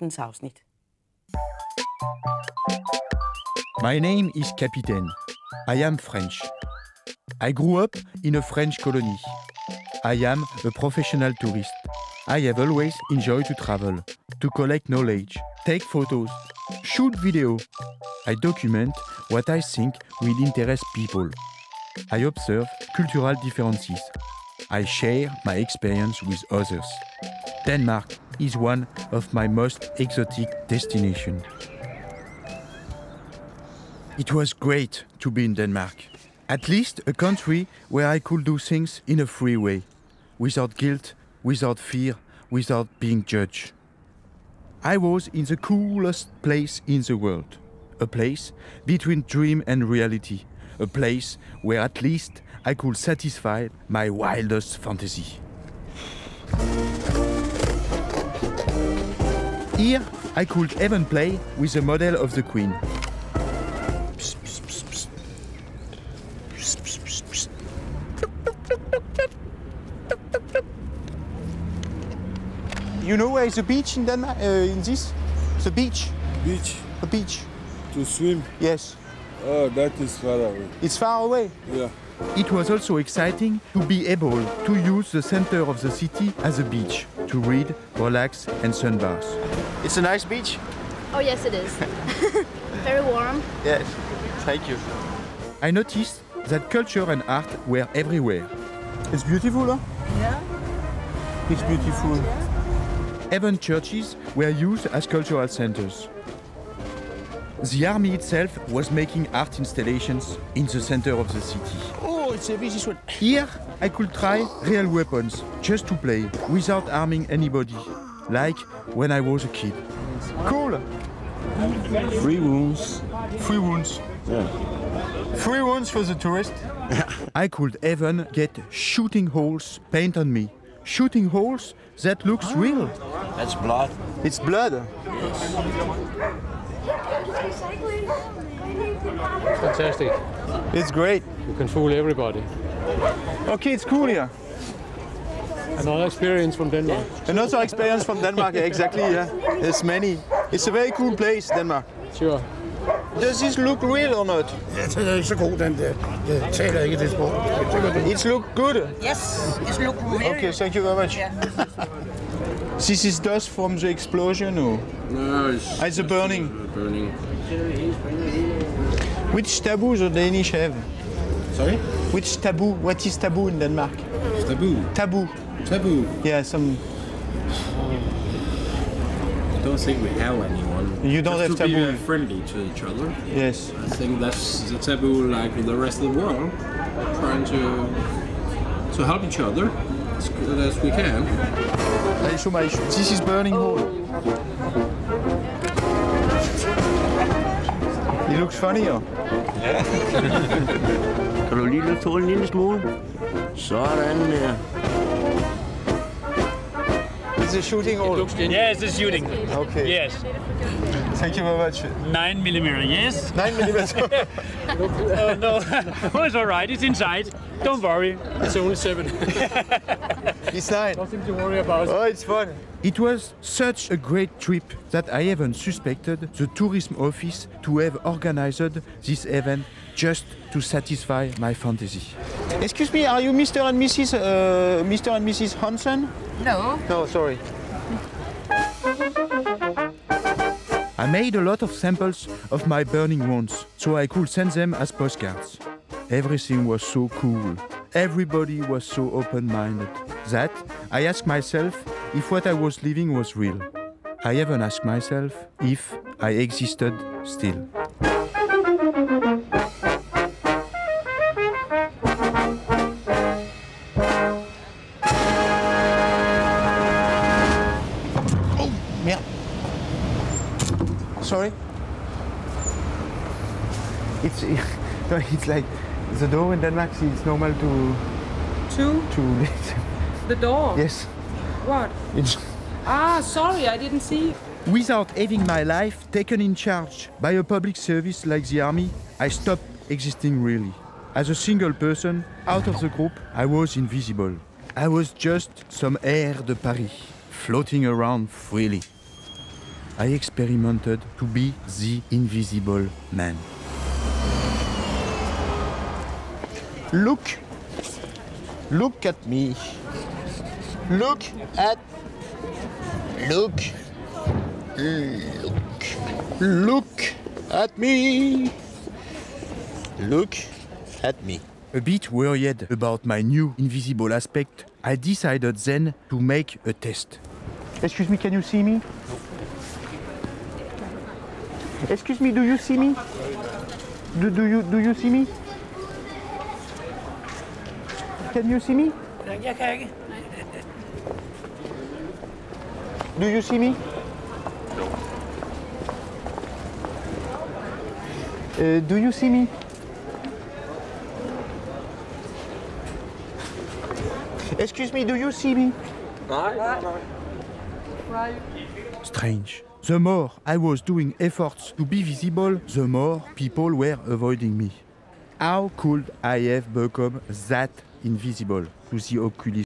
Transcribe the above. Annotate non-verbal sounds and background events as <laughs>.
aftens afsnit. My name is Capitaine. I am French. I grew up in a French colony. I am a professional tourist. I have always enjoyed to travel, to collect knowledge, take photos, shoot video. I document what I think will interest people. I observe cultural differences. I share my experience with others. Denmark is one of my most exotic destinations. It was great to be in Denmark. At least a country where I could do things in a free way, without guilt, without fear, without being judged. I was in the coolest place in the world, a place between dream and reality, a place where at least I could satisfy my wildest fantasy. Here, I could even play with the model of the Queen. You know where is the beach in Denmark? Uh, in this? The beach? Beach The beach? to swim. Yes. Oh, that is far away. It's far away. Yeah. It was also exciting to be able to use the center of the city as a beach to read, relax, and sunbath. It's a nice beach. Oh, yes, it is. <laughs> Very warm. Yes. Thank you. I noticed that culture and art were everywhere. It's beautiful, huh? Yeah. It's beautiful. Even churches were used as cultural centers. The army itself was making art installations in the center of the city. Oh, it's a this one. Here, I could try real weapons just to play without harming anybody, like when I was a kid. Cool! Three wounds. Free wounds. Yeah. Free wounds for the tourist. <laughs> I could even get shooting holes paint on me. Shooting holes that looks ah. real. That's blood. It's blood. Fantastic. It's great. You can fool everybody. Okay, it's cool here. Another experience from Denmark. Another experience from Denmark, exactly, yeah. There's many. It's a very cool place, Denmark. Sure. Does this look real or not? Den er ikke så god, den der. Jeg taler ikke det sprog. It look good. Yes, it's look very Okay, thank you very much. This is dust from the explosion or No, it's, Ah, it's a burning. burning. Which taboo the Danish have? Sorry? Which taboo? What is taboo in Denmark? It's taboo. Taboo. Taboo. Yeah, some. I don't think we have anyone. You don't Just have to taboo. be uh, friendly to each other. Yes. I think that's the taboo like the rest of the world. Trying to to help each other as good as we can. I show. This is burning hole. He looks funnier. Kan du lige løfte en lille smule? Sådan der. It's a shooting hole. Yes, the shooting. Okay. Yes, Thank you very much. nine millimeter. Yes. Nine millimeters. <laughs> Oh no, <laughs> oh, it's all right. It's inside. Don't worry. It's only seven. <laughs> it's nine. Nothing to worry about. Oh, it's fun. It was such a great trip that I even suspected the tourism office to have organized this event just to satisfy my fantasy. Excuse me, are you Mr. and Mrs. Uh, Mr. and Mrs. Hansen? No. No, sorry. I made a lot of samples of my burning wounds so I could send them as postcards. Everything was so cool. Everybody was so open minded that I asked myself if what I was living was real. I even asked myself if I existed still. Sorry. It's <laughs> it's like the door in Denmark. It's normal to Two? to <laughs> The door? yes. What? It's <laughs> Ah, sorry, I didn't see. without having my life taken in charge by a public service like the army. I stopped existing really. As a single person out of the group, I was invisible. I was just some air de Paris, floating around freely. I experimented to be the invisible man. Look. Look at me. Look at. Look. Look. Look at me. Look at me. A bit worried about my new invisible aspect, I decided then to make a test. Excuse me, can you see me? Excuse me, do you see me? Do, do you do you see me? Can you see me? Do you see me? Uh, do you see me? Excuse me, do you see me? Strange. The more I was doing efforts to be visible, the more people were avoiding me. How could I have become that invisible to the Oculus